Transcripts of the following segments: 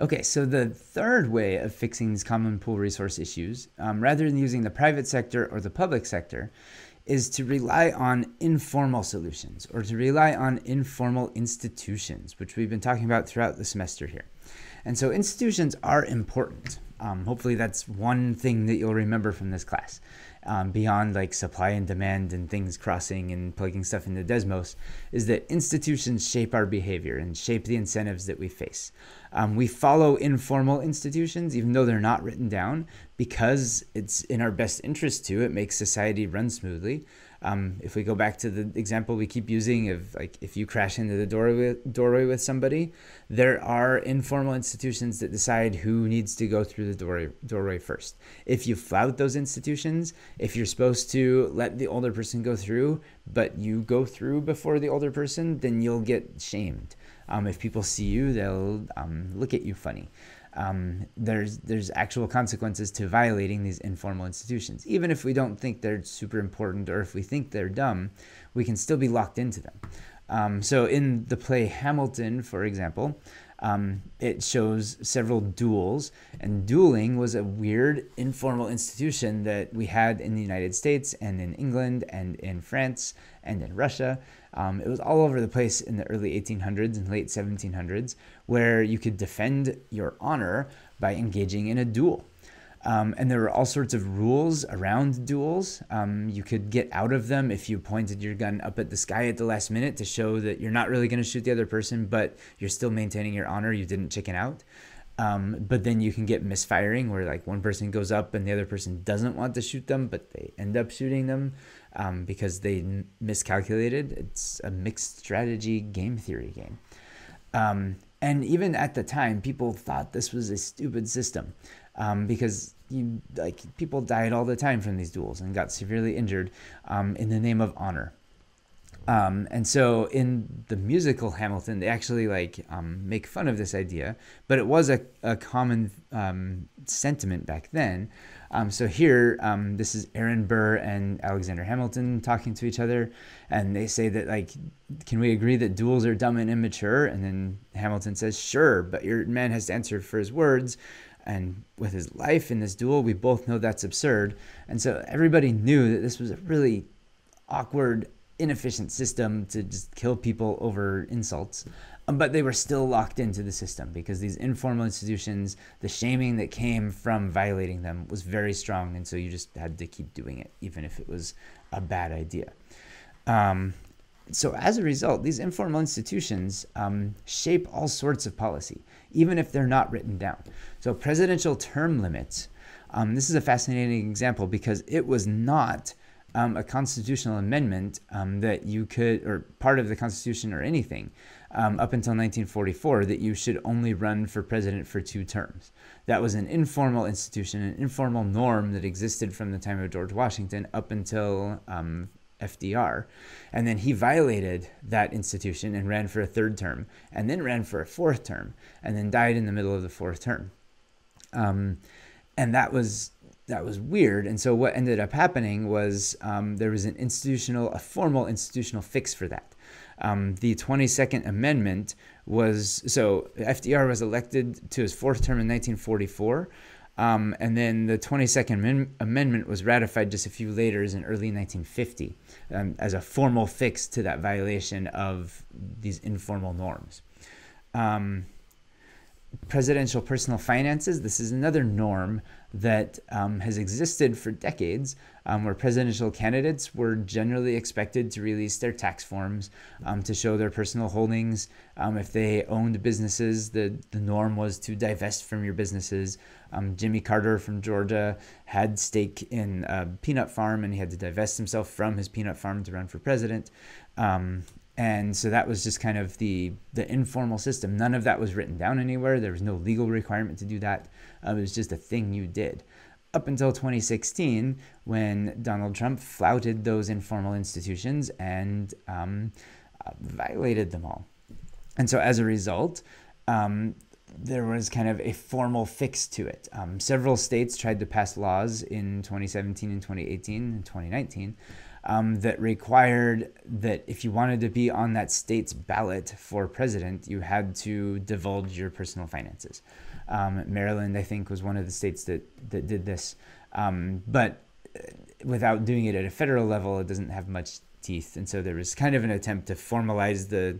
Okay, so the third way of fixing these common pool resource issues, um, rather than using the private sector or the public sector, is to rely on informal solutions or to rely on informal institutions, which we've been talking about throughout the semester here. And so institutions are important. Um, hopefully, that's one thing that you'll remember from this class um, beyond like supply and demand and things crossing and plugging stuff into Desmos, is that institutions shape our behavior and shape the incentives that we face. Um, we follow informal institutions, even though they're not written down, because it's in our best interest to. It makes society run smoothly. Um, if we go back to the example we keep using of like if you crash into the doorway, doorway with somebody, there are informal institutions that decide who needs to go through the doorway, doorway first. If you flout those institutions, if you're supposed to let the older person go through, but you go through before the older person, then you'll get shamed. Um, if people see you, they'll um, look at you funny um, there's there's actual consequences to violating these informal institutions. Even if we don't think they're super important or if we think they're dumb, we can still be locked into them. Um, so in the play Hamilton, for example, um, it shows several duels, and dueling was a weird informal institution that we had in the United States and in England and in France and in Russia. Um, it was all over the place in the early 1800s and late 1700s, where you could defend your honor by engaging in a duel. Um, and there were all sorts of rules around duels. Um, you could get out of them if you pointed your gun up at the sky at the last minute to show that you're not really going to shoot the other person, but you're still maintaining your honor. You didn't chicken out. Um, but then you can get misfiring where like one person goes up and the other person doesn't want to shoot them, but they end up shooting them um, because they miscalculated. It's a mixed strategy game theory game. Um, and even at the time, people thought this was a stupid system um, because you like people died all the time from these duels and got severely injured um, in the name of honor. Um, and so in the musical Hamilton, they actually like um, make fun of this idea, but it was a, a common um, sentiment back then. Um, so here, um, this is Aaron Burr and Alexander Hamilton talking to each other, and they say that like, can we agree that duels are dumb and immature? And then Hamilton says, sure, but your man has to answer for his words. And with his life in this duel, we both know that's absurd. And so everybody knew that this was a really awkward, inefficient system to just kill people over insults. Um, but they were still locked into the system because these informal institutions, the shaming that came from violating them was very strong. And so you just had to keep doing it, even if it was a bad idea. Um, so as a result, these informal institutions um, shape all sorts of policy, even if they're not written down. So presidential term limits, um, this is a fascinating example because it was not um, a constitutional amendment um, that you could, or part of the Constitution or anything, um, up until 1944, that you should only run for president for two terms. That was an informal institution, an informal norm that existed from the time of George Washington up until um, FDR. And then he violated that institution and ran for a third term, and then ran for a fourth term, and then died in the middle of the fourth term. Um, and that was that was weird. And so what ended up happening was um, there was an institutional, a formal institutional fix for that. Um, the 22nd Amendment was so FDR was elected to his fourth term in 1944. Um, and then the 22nd Amendment was ratified just a few later in early 1950 um, as a formal fix to that violation of these informal norms. Um, presidential personal finances, this is another norm that um, has existed for decades, um, where presidential candidates were generally expected to release their tax forms um, to show their personal holdings. Um, if they owned businesses, the, the norm was to divest from your businesses. Um, Jimmy Carter from Georgia had stake in a peanut farm and he had to divest himself from his peanut farm to run for president. Um, and so that was just kind of the the informal system. None of that was written down anywhere. There was no legal requirement to do that. Uh, it was just a thing you did. Up until 2016, when Donald Trump flouted those informal institutions and um, uh, violated them all. And so as a result, um, there was kind of a formal fix to it. Um, several states tried to pass laws in 2017 and 2018 and 2019 um, that required that if you wanted to be on that state's ballot for president, you had to divulge your personal finances. Um, Maryland, I think, was one of the states that, that did this. Um, but uh, without doing it at a federal level, it doesn't have much teeth. And so there was kind of an attempt to formalize the,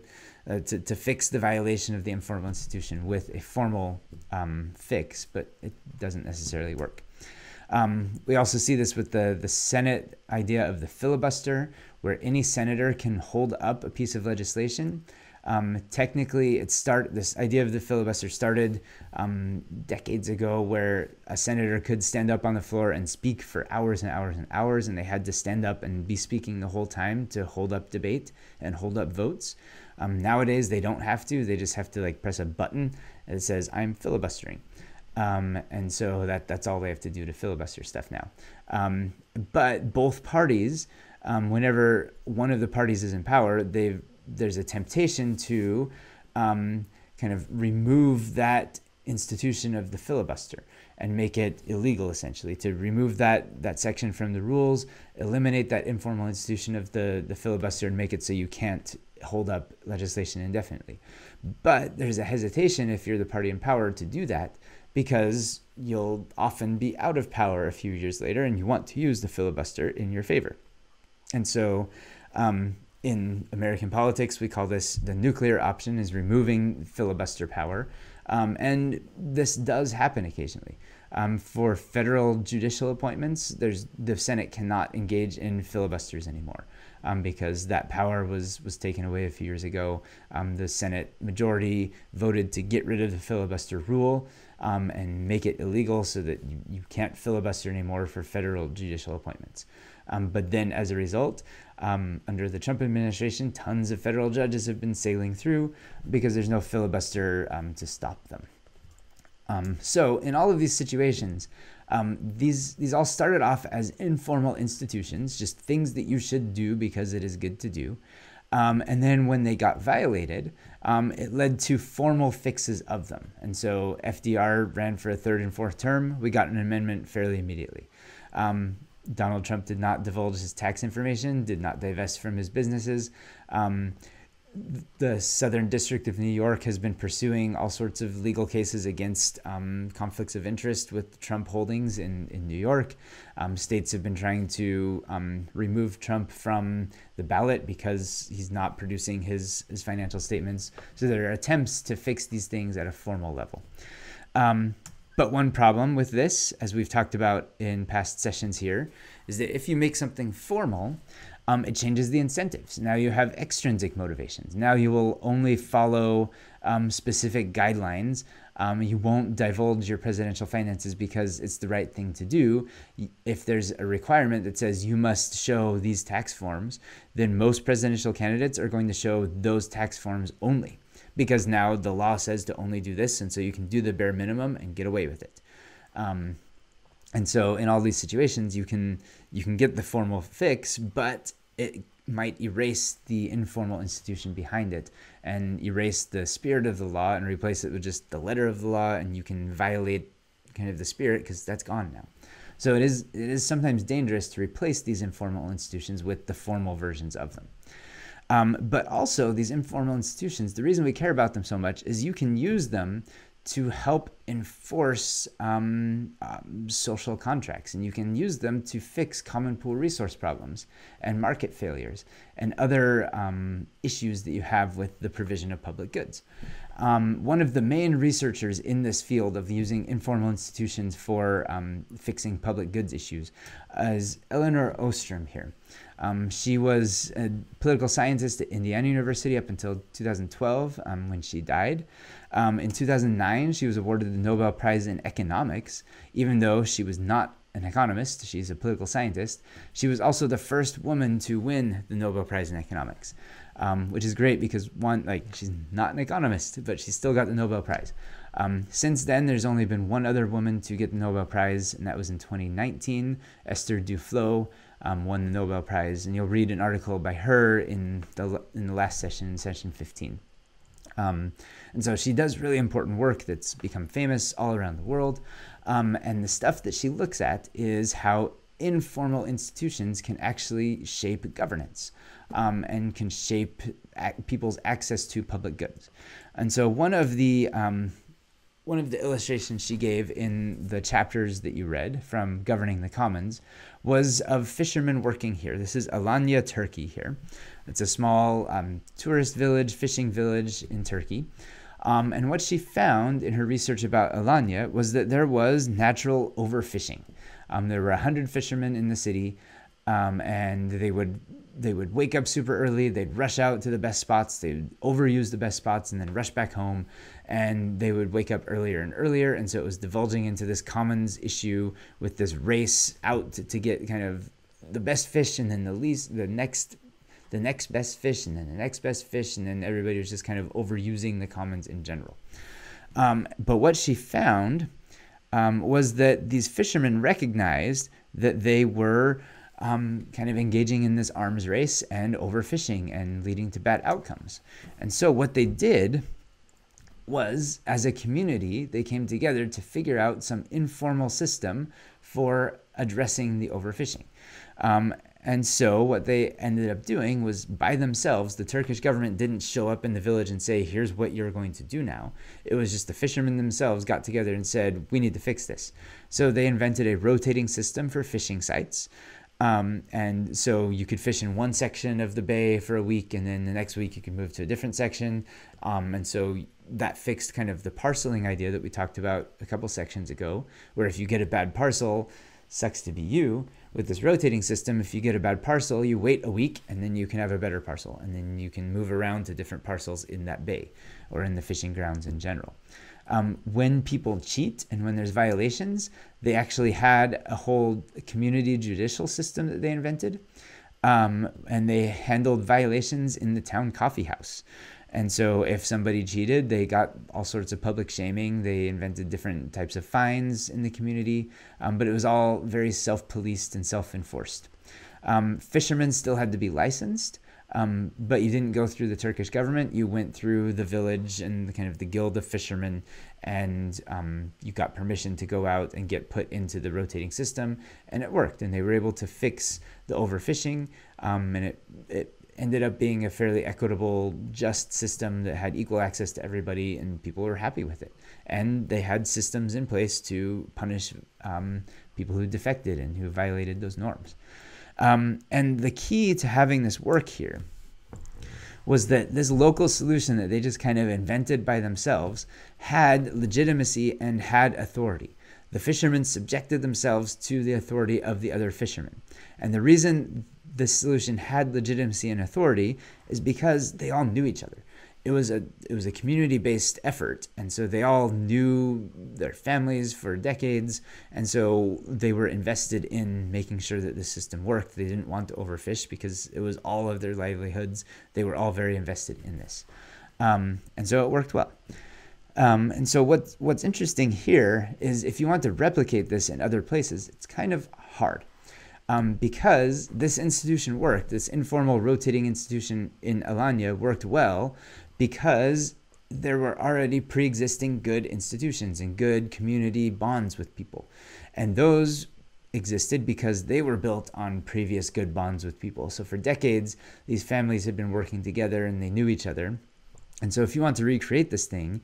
uh, to, to fix the violation of the informal institution with a formal um, fix, but it doesn't necessarily work. Um, we also see this with the, the Senate idea of the filibuster, where any senator can hold up a piece of legislation. Um, technically, it start this idea of the filibuster started um, decades ago, where a senator could stand up on the floor and speak for hours and hours and hours, and they had to stand up and be speaking the whole time to hold up debate and hold up votes. Um, nowadays, they don't have to; they just have to like press a button that says "I'm filibustering." Um, and so that that's all they have to do to filibuster stuff now. Um, but both parties, um, whenever one of the parties is in power, there's a temptation to um, kind of remove that institution of the filibuster and make it illegal essentially to remove that that section from the rules eliminate that informal institution of the the filibuster and make it so you can't hold up legislation indefinitely but there's a hesitation if you're the party in power to do that because you'll often be out of power a few years later and you want to use the filibuster in your favor. And so um, in American politics, we call this the nuclear option is removing filibuster power. Um, and this does happen occasionally. Um, for federal judicial appointments, there's the Senate cannot engage in filibusters anymore um, because that power was was taken away a few years ago. Um, the Senate majority voted to get rid of the filibuster rule um, and make it illegal so that you, you can't filibuster anymore for federal judicial appointments. Um, but then, as a result, um, under the Trump administration, tons of federal judges have been sailing through because there's no filibuster um, to stop them. Um, so, in all of these situations, um, these these all started off as informal institutions, just things that you should do because it is good to do. Um, and then when they got violated, um, it led to formal fixes of them. And so FDR ran for a third and fourth term. We got an amendment fairly immediately. Um, Donald Trump did not divulge his tax information, did not divest from his businesses. The Southern District of New York has been pursuing all sorts of legal cases against um, conflicts of interest with Trump holdings in, in New York. Um, states have been trying to um, remove Trump from the ballot because he's not producing his, his financial statements. So there are attempts to fix these things at a formal level. Um, but one problem with this, as we've talked about in past sessions here, is that if you make something formal, um, it changes the incentives. Now you have extrinsic motivations. Now you will only follow um, specific guidelines. Um, you won't divulge your presidential finances because it's the right thing to do. If there's a requirement that says you must show these tax forms, then most presidential candidates are going to show those tax forms only because now the law says to only do this, and so you can do the bare minimum and get away with it. Um, and so in all these situations, you can you can get the formal fix, but it might erase the informal institution behind it and erase the spirit of the law and replace it with just the letter of the law, and you can violate kind of the spirit because that's gone now. So it is it is sometimes dangerous to replace these informal institutions with the formal versions of them. Um, but also, these informal institutions, the reason we care about them so much is you can use them to help enforce um, um, social contracts. And you can use them to fix common pool resource problems and market failures and other um, issues that you have with the provision of public goods. Um, one of the main researchers in this field of using informal institutions for um, fixing public goods issues is Elinor Ostrom here. Um, she was a political scientist at Indiana University up until 2012 um, when she died. Um, in 2009, she was awarded the Nobel Prize in Economics, even though she was not an economist, she's a political scientist. She was also the first woman to win the Nobel Prize in Economics, um, which is great because one, like, she's not an economist, but she still got the Nobel Prize. Um, since then, there's only been one other woman to get the Nobel Prize, and that was in 2019, Esther Duflo um, won the Nobel Prize, and you'll read an article by her in the in the last session, session 15. And so she does really important work that's become famous all around the world. Um, and the stuff that she looks at is how informal institutions can actually shape governance um, and can shape people's access to public goods. And so one of the um, one of the illustrations she gave in the chapters that you read from Governing the Commons was of fishermen working here. This is Alanya, Turkey, here. It's a small um, tourist village, fishing village in Turkey. Um, and what she found in her research about Alanya was that there was natural overfishing. Um, there were 100 fishermen in the city, um, and they would they would wake up super early. They'd rush out to the best spots. They'd overuse the best spots and then rush back home. And they would wake up earlier and earlier. And so it was divulging into this commons issue with this race out to, to get kind of the best fish and then the least, the next the next best fish and then the next best fish and then everybody was just kind of overusing the commons in general. Um, but what she found um, was that these fishermen recognized that they were um, kind of engaging in this arms race and overfishing and leading to bad outcomes. And so what they did was as a community they came together to figure out some informal system for addressing the overfishing. Um, and so what they ended up doing was by themselves, the Turkish government didn't show up in the village and say, here's what you're going to do now. It was just the fishermen themselves got together and said, we need to fix this. So they invented a rotating system for fishing sites. Um, and so you could fish in one section of the bay for a week, and then the next week you could move to a different section. Um, and so that fixed kind of the parceling idea that we talked about a couple sections ago, where if you get a bad parcel, sucks to be you with this rotating system, if you get a bad parcel, you wait a week and then you can have a better parcel. And then you can move around to different parcels in that bay or in the fishing grounds in general. Um, when people cheat and when there's violations, they actually had a whole community judicial system that they invented. Um, and they handled violations in the town coffee house. And so if somebody cheated, they got all sorts of public shaming. They invented different types of fines in the community, um, but it was all very self policed and self enforced. Um, fishermen still had to be licensed, um, but you didn't go through the Turkish government. You went through the village and the kind of the guild of fishermen, and um, you got permission to go out and get put into the rotating system, and it worked. And they were able to fix the overfishing, um, and it, it ended up being a fairly equitable, just system that had equal access to everybody, and people were happy with it. And they had systems in place to punish um, people who defected and who violated those norms. Um, and the key to having this work here was that this local solution that they just kind of invented by themselves had legitimacy and had authority. The fishermen subjected themselves to the authority of the other fishermen. And the reason this solution had legitimacy and authority is because they all knew each other. It was a it was a community based effort, and so they all knew their families for decades, and so they were invested in making sure that the system worked. They didn't want to overfish because it was all of their livelihoods. They were all very invested in this, um, and so it worked well. Um, and so what's what's interesting here is if you want to replicate this in other places, it's kind of hard um, because this institution worked. This informal rotating institution in Alanya worked well because there were already pre existing good institutions and good community bonds with people. And those existed because they were built on previous good bonds with people. So for decades, these families had been working together and they knew each other. And so if you want to recreate this thing,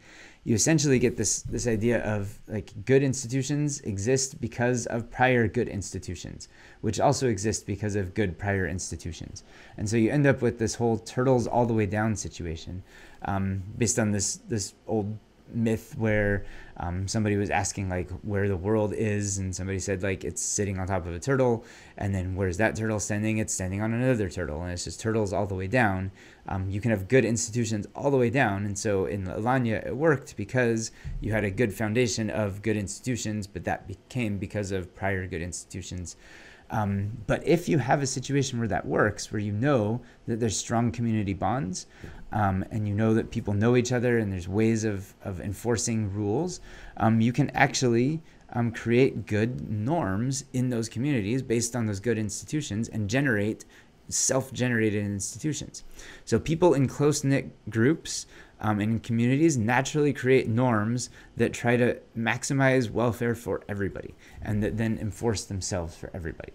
you essentially get this this idea of like good institutions exist because of prior good institutions, which also exist because of good prior institutions. And so you end up with this whole turtles all the way down situation, um, based on this this old myth where um, somebody was asking like where the world is and somebody said like it's sitting on top of a turtle and then where's that turtle standing? It's standing on another turtle and it's just turtles all the way down. Um, you can have good institutions all the way down and so in Alanya it worked because you had a good foundation of good institutions but that became because of prior good institutions um, but if you have a situation where that works, where you know that there's strong community bonds, um, and you know that people know each other and there's ways of, of enforcing rules, um, you can actually um, create good norms in those communities based on those good institutions and generate self generated institutions. So people in close knit groups um, and communities naturally create norms that try to maximize welfare for everybody and that then enforce themselves for everybody.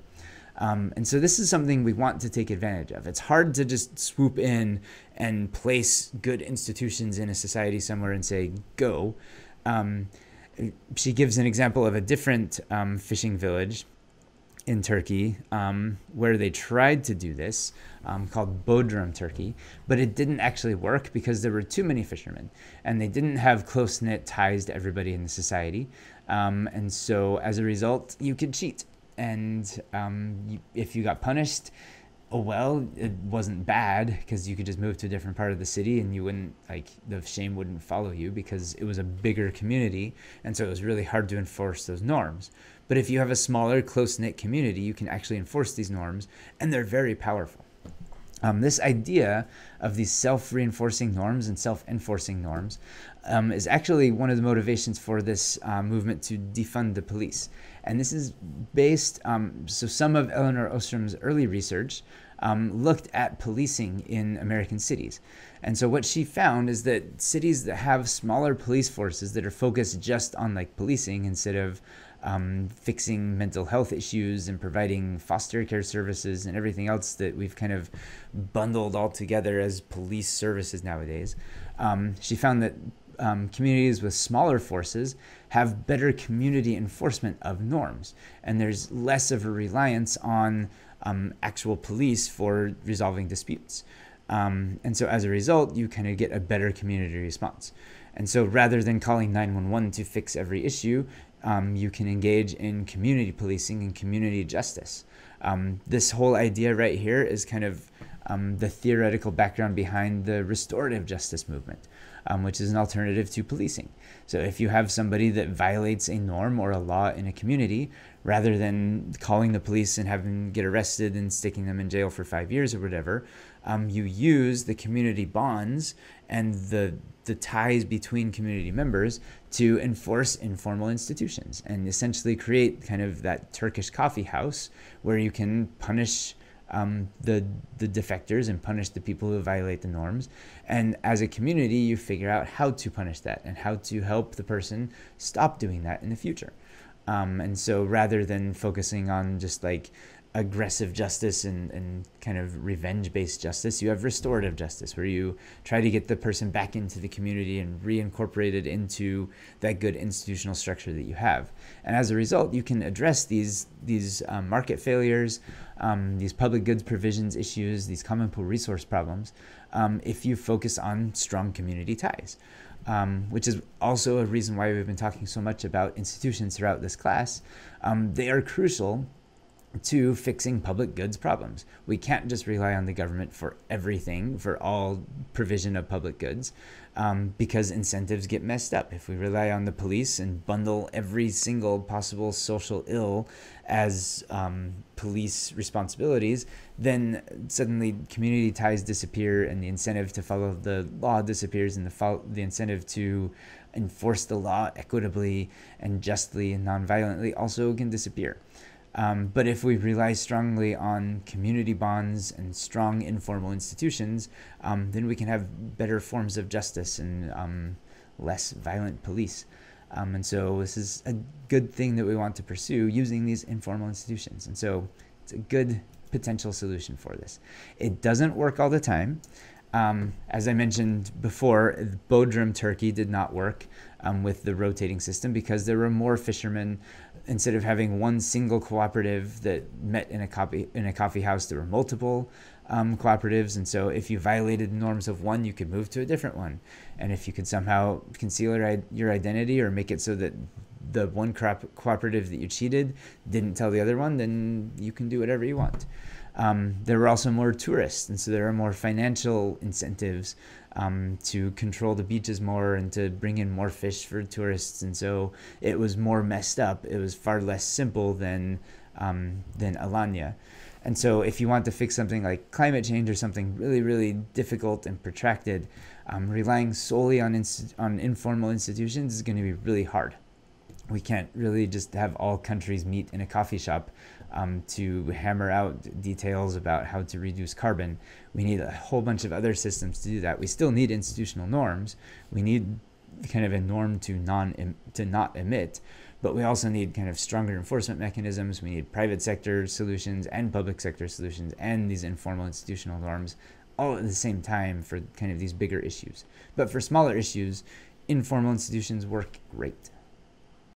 Um, and so this is something we want to take advantage of. It's hard to just swoop in and place good institutions in a society somewhere and say, go. Um, she gives an example of a different um, fishing village in Turkey um, where they tried to do this, um, called Bodrum, Turkey, but it didn't actually work because there were too many fishermen and they didn't have close knit ties to everybody in the society. Um, and so as a result, you could cheat. And um, you, if you got punished, oh well, it wasn't bad because you could just move to a different part of the city and you wouldn't like the shame wouldn't follow you because it was a bigger community and so it was really hard to enforce those norms. But if you have a smaller, close knit community, you can actually enforce these norms and they're very powerful. Um, this idea of these self reinforcing norms and self enforcing norms um, is actually one of the motivations for this uh, movement to defund the police. And this is based, um, so some of Elinor Ostrom's early research um, looked at policing in American cities. And so what she found is that cities that have smaller police forces that are focused just on like policing instead of um, fixing mental health issues and providing foster care services and everything else that we've kind of bundled all together as police services nowadays. Um, she found that um, communities with smaller forces have better community enforcement of norms, and there's less of a reliance on um, actual police for resolving disputes. Um, and so as a result, you kind of get a better community response. And so rather than calling 911 to fix every issue, um, you can engage in community policing and community justice. Um, this whole idea right here is kind of um, the theoretical background behind the restorative justice movement, um, which is an alternative to policing. So if you have somebody that violates a norm or a law in a community, rather than calling the police and having them get arrested and sticking them in jail for five years or whatever, um, you use the community bonds and the the ties between community members to enforce informal institutions and essentially create kind of that Turkish coffee house where you can punish um, the the defectors and punish the people who violate the norms. And as a community, you figure out how to punish that and how to help the person stop doing that in the future. Um, and so rather than focusing on just like aggressive justice and, and kind of revenge based justice. You have restorative justice, where you try to get the person back into the community and reincorporate it into that good institutional structure that you have. And as a result, you can address these, these um, market failures, um, these public goods provisions issues, these common pool resource problems, um, if you focus on strong community ties. Um, which is also a reason why we've been talking so much about institutions throughout this class. Um, they are crucial to fixing public goods problems. We can't just rely on the government for everything, for all provision of public goods, um, because incentives get messed up. If we rely on the police and bundle every single possible social ill as um, police responsibilities, then suddenly community ties disappear and the incentive to follow the law disappears and the, fo- the incentive to enforce the law equitably and justly and nonviolently also can disappear. Um, but if we rely strongly on community bonds and strong informal institutions, um, then we can have better forms of justice and um, less violent police. Um, and so this is a good thing that we want to pursue using these informal institutions. And so it's a good potential solution for this. It doesn't work all the time. Um, as I mentioned before, Bodrum, Turkey did not work um, with the rotating system because there were more fishermen instead of having one single cooperative that met in a coffee in a coffee house, there were multiple um, cooperatives, and so if you violated the norms of one, you could move to a different one, and if you could somehow conceal your identity or make it so that the one cooperative that you cheated didn't tell the other one, then you can do whatever you want. Um, there were also more tourists, and so there are more financial incentives um, to control the beaches more and to bring in more fish for tourists. And so it was more messed up. It was far less simple than um, than Alanya. And so if you want to fix something like climate change or something really, really difficult and protracted, um, relying solely on, inst- on informal institutions is going to be really hard. We can't really just have all countries meet in a coffee shop um, to hammer out details about how to reduce carbon. We need a whole bunch of other systems to do that. We still need institutional norms. We need kind of a norm to non to not emit, but we also need kind of stronger enforcement mechanisms. We need private sector solutions and public sector solutions and these informal institutional norms all at the same time for kind of these bigger issues. But for smaller issues, informal institutions work great.